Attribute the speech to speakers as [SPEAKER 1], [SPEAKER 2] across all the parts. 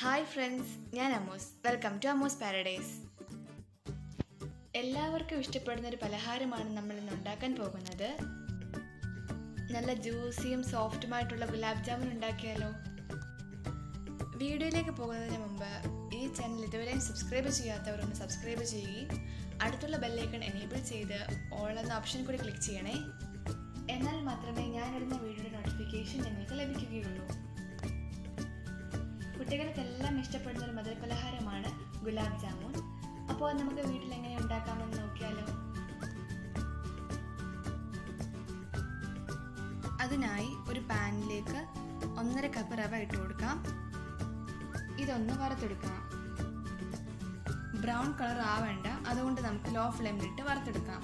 [SPEAKER 1] Hi friends ഞാൻ Amos. Welcome to Amos Paradise. എല്ലാവർക്കും ഇഷ്ടപ്പെടുന്ന ഒരു പലഹാരമാണ് നമ്മൾ ഇന്ന് ഉണ്ടാക്കാൻ പോകുന്നത്. നല്ല ജ്യൂസിയും സോഫ്റ്റുമായിട്ടുള്ള ഗുലാബ് ജാമുൻ ഉണ്ടാക്കിയാലോ? വീഡിയോയിലേക്ക് പോകുന്നതിന് മുമ്പ് ഈ ചാനൽ ഇതുവരെയും സബ്സ്ക്രൈബ് ചെയ്യാത്തവർ ഒന്ന് സബ്സ്ക്രൈബ് ചെയ്യുകയും അടുത്തുള്ള ബെല്ലൈക്കൺ എനേബിൾ ചെയ്ത് ഓൾ എന്ന ഓപ്ഷൻ കൂടി ക്ലിക്ക് ചെയ്യണേ. എന്നാൽ മാത്രമേ ഞാനിടുന്ന വീഡിയോയുടെ നോട്ടിഫിക്കേഷൻ നിങ്ങൾക്ക് ലഭിക്കുകയുള്ളൂ. കുട്ടികൾക്കെല്ലാം ഇഷ്ടപ്പെടുന്ന ഒരു മധുരപലഹാരമാണ് ഗുലാബ് ജാമുൻ. അപ്പോൾ നമുക്ക് വീട്ടിൽ എങ്ങനെ ഉണ്ടാക്കാമെന്ന് നോക്കിയാലോ? അതിനായി ഒരു പാനിലേക്ക് ഒന്നര കപ്പ് റവ ഇട്ട് കൊടുക്കാം. ഇതൊന്ന് വറുത്തെടുക്കാം. ബ്രൗൺ കളർ ആവേണ്ട അതുകൊണ്ട് നമുക്ക് ലോ ഫ്ലെയിമിലിട്ട് വറുത്തെടുക്കാം.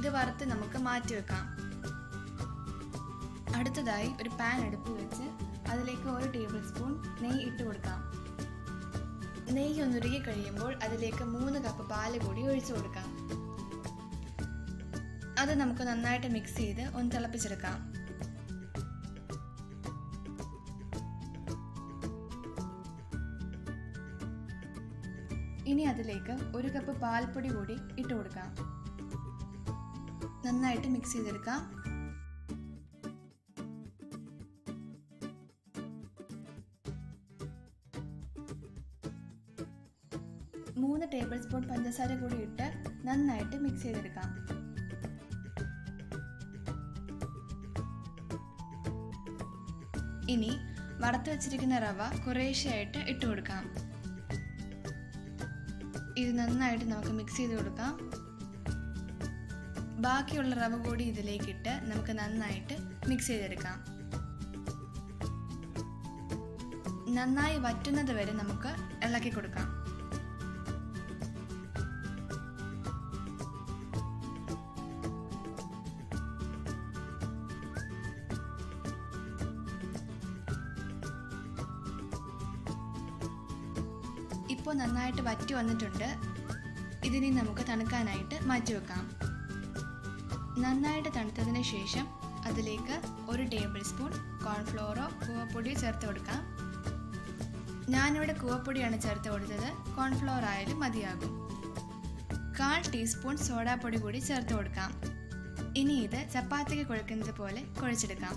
[SPEAKER 1] ഇത് വറുത്ത് നമുക്ക് മാറ്റി വെക്കാം. അടുത്തതായി ഒരു പാൻ അടുപ്പിൽ വെച്ച് അതിലേക്ക് ഒരു ടേബിൾ സ്പൂൺ നെയ്യ് ഇട്ട് കൊടുക്കാം. നെയ്യ് ഒന്നുരുകി കഴിയുമ്പോൾ അതിലേക്ക് മൂന്ന് കപ്പ് പാൽ കൂടി ഒഴിച്ചു കൊടുക്കാം. അത് നമുക്ക് നന്നായിട്ട് മിക്സ് ചെയ്ത് ഒന്ന് തിളപ്പിച്ചെടുക്കാം. ഇനി അതിലേക്ക് ഒരു കപ്പ് പാൽപ്പൊടി കൂടി ഇട്ട് കൊടുക്കാം. നന്നായിട്ട് മിക്സ് ചെയ്തെടുക്കാം. മൂന്ന് ടേബിൾ സ്പൂൺ പഞ്ചസാര കൂടി ഇട്ട് നന്നായിട്ട് മിക്സ് ചെയ്തെടുക്കാം. ഇനി വറുത്ത് വെച്ചിരിക്കുന്ന റവ കുറേശ്ശെയായിട്ട് ഇട്ട് കൊടുക്കാം. ഇത് നന്നായിട്ട് നമുക്ക് മിക്സ് ചെയ്ത് കൊടുക്കാം. ബാക്കിയുള്ള റവ കൂടി ഇതിലേക്കിട്ട് നമുക്ക് നന്നായിട്ട് മിക്സ് ചെയ്തെടുക്കാം. നന്നായി വറ്റുന്നത് വരെ നമുക്ക് ഇളക്കി കൊടുക്കാം. ഇപ്പോൾ നന്നായിട്ട് വറ്റി വന്നിട്ടുണ്ട്. ഇതിനെ നമുക്ക് തണുക്കാനായിട്ട് മാറ്റി വെക്കാം. നന്നായിട്ട് തണുത്തതിന് ശേഷം അതിലേക്ക് ഒരു ടേബിൾ സ്പൂൺ കോൺഫ്ലോറോ കൂവപ്പൊടിയോ ചേർത്ത് കൊടുക്കാം. ഞാനിവിടെ കൂവപ്പൊടിയാണ് ചേർത്ത് കൊടുത്തത്. കോൺഫ്ലോർ ആയാലും മതിയാകും. കാൽ ടീസ്പൂൺ സോഡാപ്പൊടി കൂടി ചേർത്ത് കൊടുക്കാം. ഇനി ഇത് ചപ്പാത്തിക്ക് കുഴക്കുന്നത് പോലെ കുഴച്ചെടുക്കാം.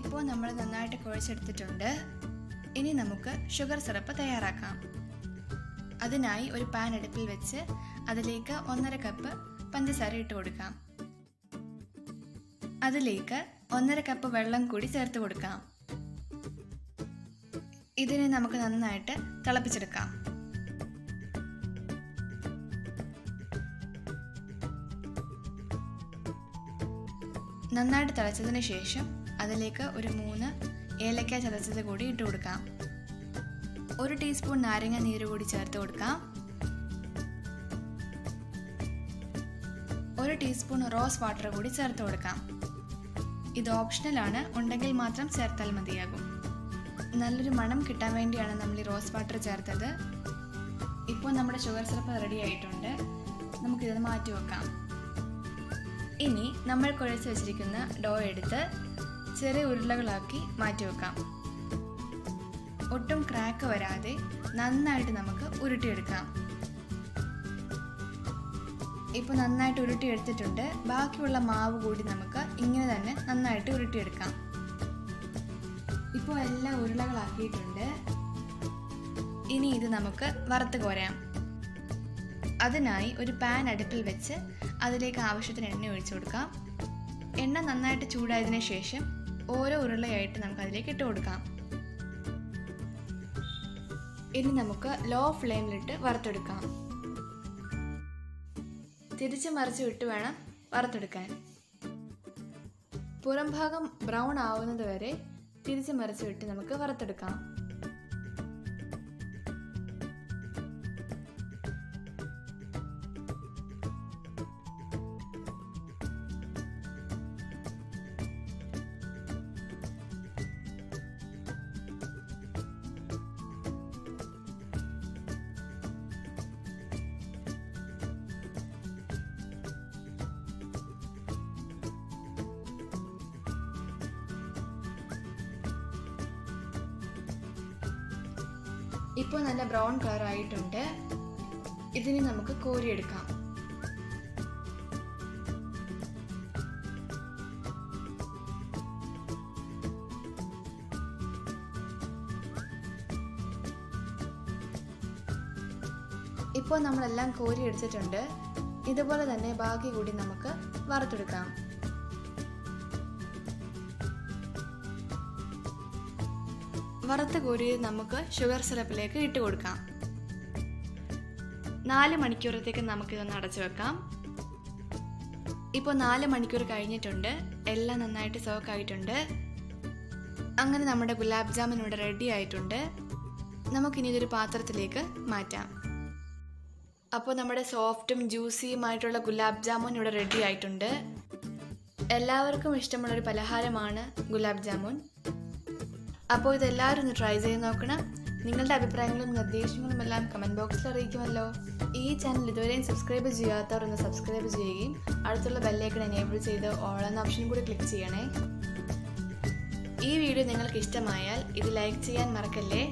[SPEAKER 1] ഇപ്പോൾ നമ്മൾ നന്നായിട്ട് കുഴച്ചെടുത്തിട്ടുണ്ട്. ഇനി നമുക്ക് ഷുഗർ സിറപ്പ് തയ്യാറാക്കാം. അതിനായി ഒരു പാൻ അടുപ്പിൽ വെച്ച് അതിലേക്ക് ഒന്നര കപ്പ് പഞ്ചസാര ഇട്ട് കൊടുക്കാം. അതിലേക്ക് ഒന്നര കപ്പ് വെള്ളം കൂടി ചേർത്ത് കൊടുക്കാം. ഇതിനെ നമുക്ക് നന്നായിട്ട് തിളപ്പിച്ചെടുക്കാം. നന്നായിട്ട് തിളച്ചതിന് ശേഷം അതിലേക്ക് ഒരു മൂന്ന് ഏലക്ക ചതച്ചത് കൂടി ഇട്ട് കൊടുക്കാം. ഒരു ടീസ്പൂൺ നാരങ്ങ നീര് കൂടി ചേർത്ത് കൊടുക്കാം. ഒരു ടീസ്പൂൺ റോസ് വാട്ടർ കൂടി ചേർത്ത് കൊടുക്കാം. ഇത് ഓപ്ഷണലാണ് ഉണ്ടെങ്കിൽ മാത്രം ചേർത്താൽ മതിയാകും. നല്ലൊരു മണം കിട്ടാൻ വേണ്ടിയാണ് നമ്മൾ ഈ റോസ് വാട്ടർ ചേർത്തത്. ഇപ്പോൾ നമ്മുടെ ഷുഗർ സിറപ്പ് റെഡി ആയിട്ടുണ്ട്. നമുക്കിത് മാറ്റി വെക്കാം. ഇനി നമ്മൾ കുഴച്ച് വെച്ചിരിക്കുന്ന ഡോ എടുത്ത് ചെറിയ ഉരുളകളാക്കി മാറ്റി വെക്കാം. ഒട്ടും ക്രാക്ക് വരാതെ നന്നായിട്ട് നമുക്ക് ഉരുട്ടിയെടുക്കാം. ഇപ്പോൾ നന്നായിട്ട് ഉരുട്ടിയെടുത്തിട്ടുണ്ട്. ബാക്കിയുള്ള മാവ് കൂടി നമുക്ക് ഇങ്ങനെ തന്നെ നന്നായിട്ട് ഉരുട്ടിയെടുക്കാം. ഇപ്പോൾ എല്ലാം ഉരുളകളാക്കിയിട്ടുണ്ട്. ഇനി ഇത് നമുക്ക് വറുത്ത് കോരാം. അതിനായി ഒരു പാൻ അടുപ്പിൽ വെച്ച് അതിലേക്ക് ആവശ്യത്തിന് എണ്ണ ഒഴിച്ചു കൊടുക്കാം. എണ്ണ നന്നായിട്ട് ചൂടായതിനു ശേഷം ഓരോ ഉരുളയായിട്ട് നമുക്ക് അതിലേക്ക് ഇട്ട് കൊടുക്കാം. ഇനി നമുക്ക് ലോ ഫ്ലെയിമിലിട്ട് വറുത്തെടുക്കാം. തിരിച്ച് മറിച്ച് വിട്ട് വേണം വറുത്തെടുക്കാൻ. പുറംഭാഗം ബ്രൗൺ ആവുന്നത് വരെ തിരിച്ച് മറിച്ച് വിട്ട് നമുക്ക് വറുത്തെടുക്കാം. ഇപ്പോൾ നല്ല ബ്രൗൺ കളർ ആയിട്ടുണ്ട്. ഇതിന് നമുക്ക് കോരിയെടുക്കാം ഇപ്പോൾ നമ്മളെല്ലാം കോരി എടുത്തിട്ടുണ്ട്. ഇതുപോലെ തന്നെ ബാക്കി കൂടി നമുക്ക് വറുത്തെടുക്കാം. വറുത്ത് കോരി നമുക്ക് ഷുഗർ സിറപ്പിലേക്ക് ഇട്ട് കൊടുക്കാം. നാല് മണിക്കൂറത്തേക്ക് നമുക്കിതൊന്ന് അടച്ചു വെക്കാം. ഇപ്പോൾ നാല് മണിക്കൂർ കഴിഞ്ഞിട്ടുണ്ട്. എല്ലാം നന്നായിട്ട് സോക്ക് ആയിട്ടുണ്ട്. അങ്ങനെ നമ്മുടെ ഗുലാബ് ജാമുൻ ഇവിടെ റെഡി ആയിട്ടുണ്ട്. നമുക്കിനി ഇതൊരു പാത്രത്തിലേക്ക് മാറ്റാം. അപ്പോൾ നമ്മുടെ സോഫ്റ്റും ജ്യൂസിയുമായിട്ടുള്ള ഗുലാബ് ജാമുൻ ഇവിടെ റെഡി ആയിട്ടുണ്ട്. എല്ലാവർക്കും ഇഷ്ടമുള്ളൊരു പലഹാരമാണ് ഗുലാബ് ജാമുൻ. അപ്പോൾ ഇതെല്ലാവരും ഒന്ന് ട്രൈ ചെയ്ത് നോക്കണം. നിങ്ങളുടെ അഭിപ്രായങ്ങളും നിർദ്ദേശങ്ങളും എല്ലാം കമന്റ് ബോക്സിൽ അറിയിക്കുമല്ലോ. ഈ ചാനൽ ഇതുവരെയും സബ്സ്ക്രൈബ് ചെയ്യാത്തവർ ഒന്ന് സബ്സ്ക്രൈബ് ചെയ്യുകയും അടുത്തുള്ള ബെല്ലേക്കൺ എനേബിൾ ചെയ്ത് ഓൾ എന്ന ഓപ്ഷൻ കൂടി ക്ലിക്ക് ചെയ്യണേ. ഈ വീഡിയോ നിങ്ങൾക്ക് ഇഷ്ടമായാൽ ഇത് ലൈക്ക് ചെയ്യാൻ മറക്കല്ലേ?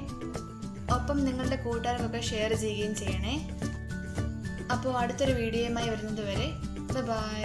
[SPEAKER 1] ഒപ്പം നിങ്ങളുടെ കൂട്ടുകാർക്കൊക്കെ ഷെയർ ചെയ്യുകയും ചെയ്യണേ. അപ്പോൾ അടുത്തൊരു വീഡിയോയുമായി വരുന്നത് വരെ ബൈ